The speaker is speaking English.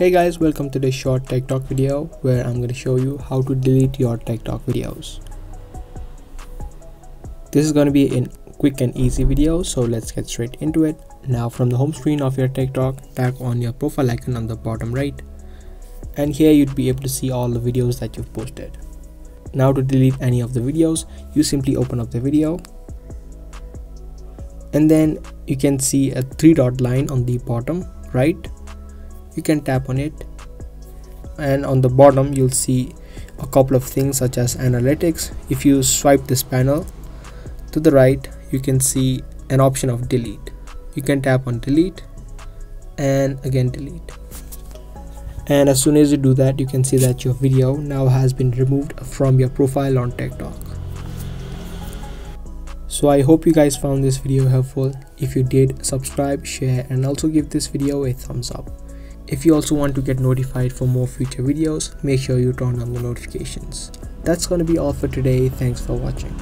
Hey guys, welcome to this short TikTok video where I'm going to show you how to delete your TikTok videos. This is going to be a quick and easy video so let's get straight into it. Now from the home screen of your TikTok, tap on your profile icon on the bottom right and here you'd be able to see all the videos that you've posted. Now to delete any of the videos, you simply open up the video and then you can see a three dot line on the bottom right you can tap on it. And on the bottom you'll see a couple of things such as analytics. If you swipe this panel to the right you can see an option of delete. You can tap on delete and again delete. And as soon as you do that you can see that your video now has been removed from your profile on tiktok. So i hope you guys found this video helpful. If you did subscribe share and also give this video a thumbs up if you also want to get notified for more future videos make sure you turn on the notifications. That's gonna be all for today. Thanks for watching